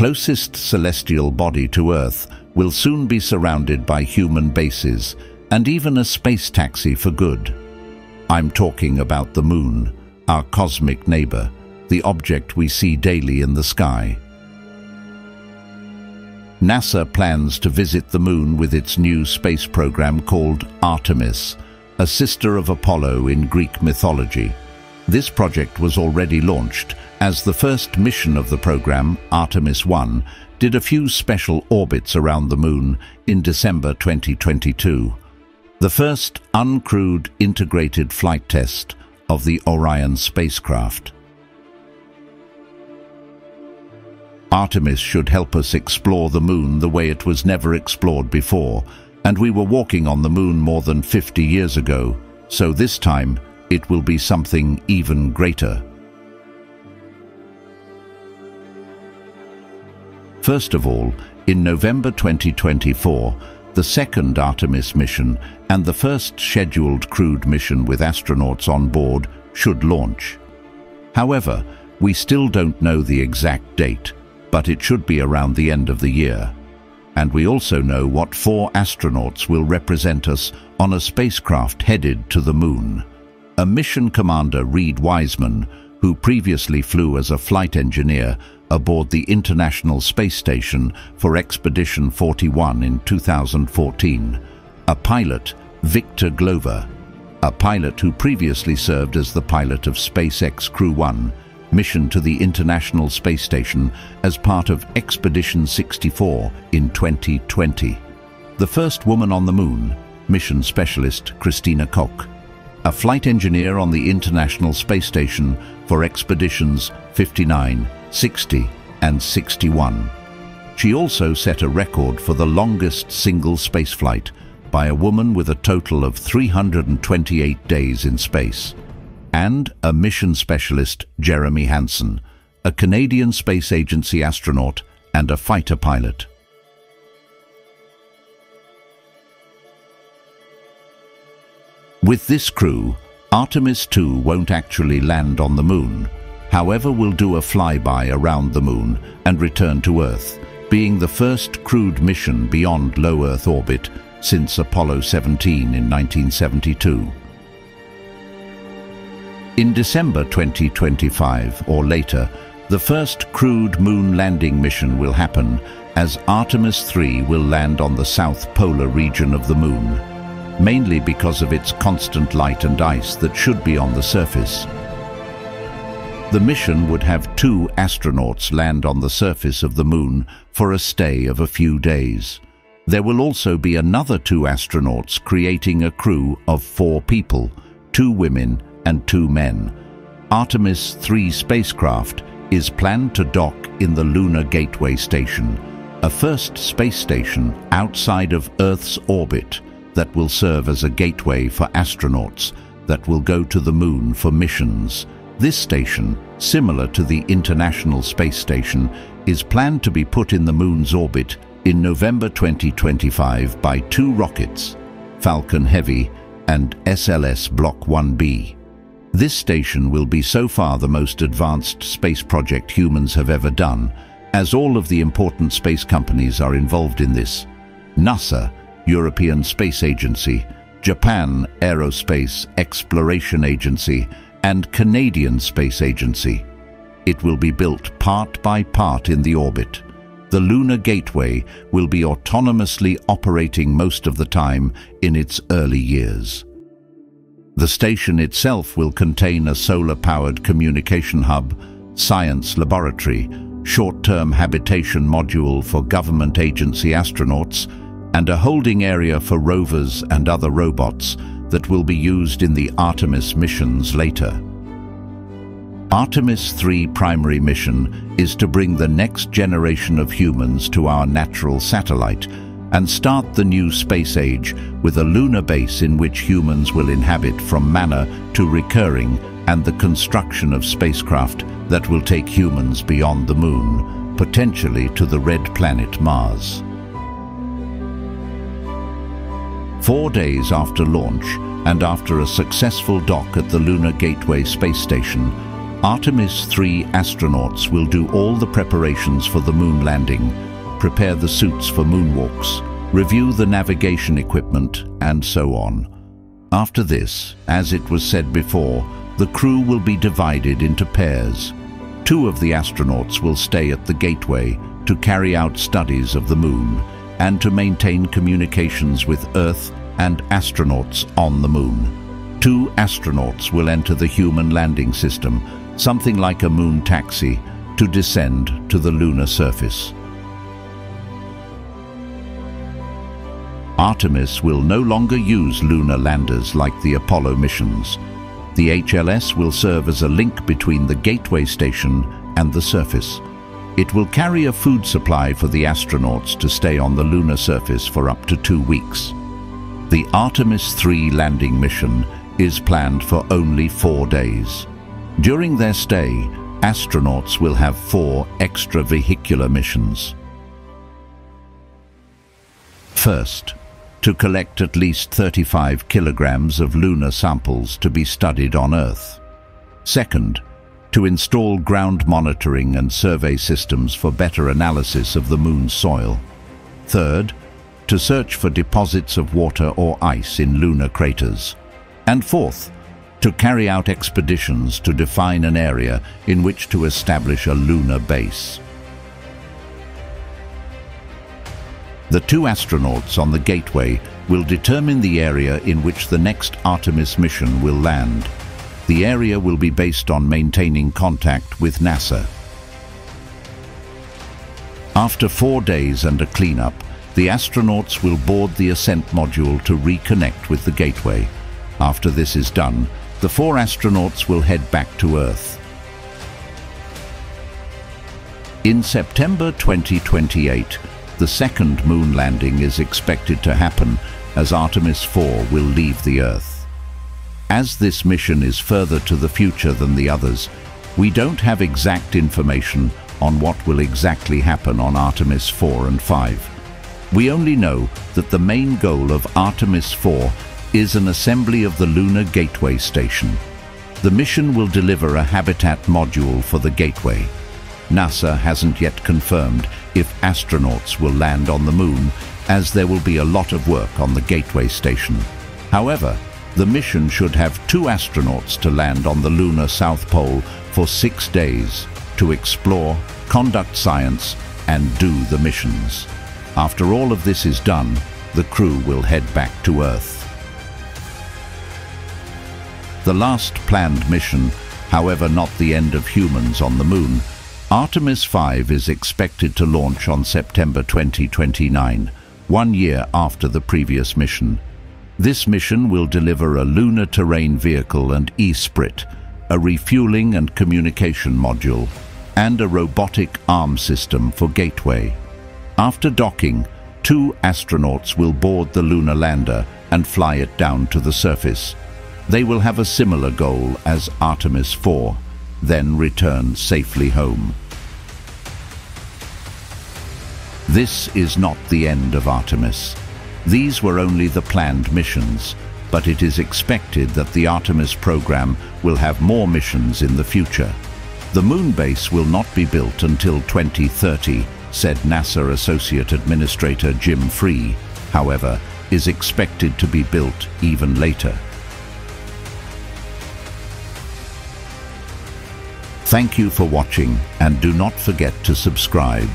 closest celestial body to Earth will soon be surrounded by human bases and even a space taxi for good. I'm talking about the Moon, our cosmic neighbor, the object we see daily in the sky. NASA plans to visit the Moon with its new space program called Artemis, a sister of Apollo in Greek mythology. This project was already launched, as the first mission of the program, Artemis 1, did a few special orbits around the Moon in December 2022. The first uncrewed integrated flight test of the Orion spacecraft. Artemis should help us explore the Moon the way it was never explored before, and we were walking on the Moon more than 50 years ago, so this time it will be something even greater. First of all, in November 2024, the second Artemis mission and the first scheduled crewed mission with astronauts on board should launch. However, we still don't know the exact date, but it should be around the end of the year. And we also know what four astronauts will represent us on a spacecraft headed to the moon. A mission commander, Reid Wiseman, who previously flew as a flight engineer aboard the International Space Station for Expedition 41 in 2014. A pilot, Victor Glover, a pilot who previously served as the pilot of SpaceX Crew 1, mission to the International Space Station as part of Expedition 64 in 2020. The first woman on the moon, mission specialist Christina Koch, a flight engineer on the International Space Station for Expeditions 59, 60 and 61. She also set a record for the longest single spaceflight by a woman with a total of 328 days in space and a mission specialist, Jeremy Hansen, a Canadian Space Agency astronaut and a fighter pilot. With this crew, Artemis 2 won't actually land on the Moon, however will do a flyby around the Moon and return to Earth, being the first crewed mission beyond low Earth orbit since Apollo 17 in 1972. In December 2025 or later, the first crewed moon landing mission will happen as Artemis 3 will land on the south polar region of the moon, mainly because of its constant light and ice that should be on the surface. The mission would have two astronauts land on the surface of the moon for a stay of a few days. There will also be another two astronauts creating a crew of four people, two women and two men. Artemis 3 spacecraft is planned to dock in the Lunar Gateway Station, a first space station outside of Earth's orbit that will serve as a gateway for astronauts that will go to the Moon for missions. This station, similar to the International Space Station, is planned to be put in the Moon's orbit in November 2025 by two rockets, Falcon Heavy and SLS Block 1B. This station will be so far the most advanced space project humans have ever done, as all of the important space companies are involved in this. NASA, European Space Agency, Japan Aerospace Exploration Agency, and Canadian Space Agency. It will be built part by part in the orbit. The Lunar Gateway will be autonomously operating most of the time in its early years. The station itself will contain a solar-powered communication hub, science laboratory, short-term habitation module for government agency astronauts, and a holding area for rovers and other robots that will be used in the Artemis missions later. Artemis 3 primary mission is to bring the next generation of humans to our natural satellite and start the new space age with a lunar base in which humans will inhabit from manna to recurring and the construction of spacecraft that will take humans beyond the moon, potentially to the red planet Mars. Four days after launch and after a successful dock at the Lunar Gateway space station, Artemis 3 astronauts will do all the preparations for the moon landing, prepare the suits for moonwalks, review the navigation equipment, and so on. After this, as it was said before, the crew will be divided into pairs. Two of the astronauts will stay at the gateway to carry out studies of the moon and to maintain communications with Earth and astronauts on the moon. Two astronauts will enter the human landing system, something like a moon taxi, to descend to the lunar surface. Artemis will no longer use lunar landers like the Apollo missions. The HLS will serve as a link between the gateway station and the surface. It will carry a food supply for the astronauts to stay on the lunar surface for up to two weeks. The Artemis 3 landing mission is planned for only four days. During their stay, astronauts will have four extravehicular missions. First, to collect at least 35 kilograms of lunar samples to be studied on Earth. Second, to install ground monitoring and survey systems for better analysis of the Moon's soil. Third, to search for deposits of water or ice in lunar craters. And fourth, to carry out expeditions to define an area in which to establish a lunar base. The two astronauts on the Gateway will determine the area in which the next Artemis mission will land. The area will be based on maintaining contact with NASA. After four days and a cleanup, the astronauts will board the ascent module to reconnect with the gateway. After this is done, the four astronauts will head back to Earth. In September 2028, the second moon landing is expected to happen as Artemis 4 will leave the Earth. As this mission is further to the future than the others, we don't have exact information on what will exactly happen on Artemis 4 and 5. We only know that the main goal of Artemis 4 is an assembly of the Lunar Gateway Station. The mission will deliver a habitat module for the Gateway. NASA hasn't yet confirmed if astronauts will land on the Moon, as there will be a lot of work on the Gateway Station. However, the mission should have two astronauts to land on the lunar South Pole for six days to explore, conduct science, and do the missions. After all of this is done, the crew will head back to Earth. The last planned mission, however not the end of humans on the Moon, Artemis 5 is expected to launch on September 2029, one year after the previous mission. This mission will deliver a lunar terrain vehicle and ESPRIT, a refueling and communication module, and a robotic arm system for Gateway. After docking, two astronauts will board the lunar lander and fly it down to the surface. They will have a similar goal as Artemis 4, then return safely home. This is not the end of Artemis. These were only the planned missions, but it is expected that the Artemis program will have more missions in the future. The moon base will not be built until 2030, said NASA Associate Administrator Jim Free, however, is expected to be built even later. Thank you for watching and do not forget to subscribe.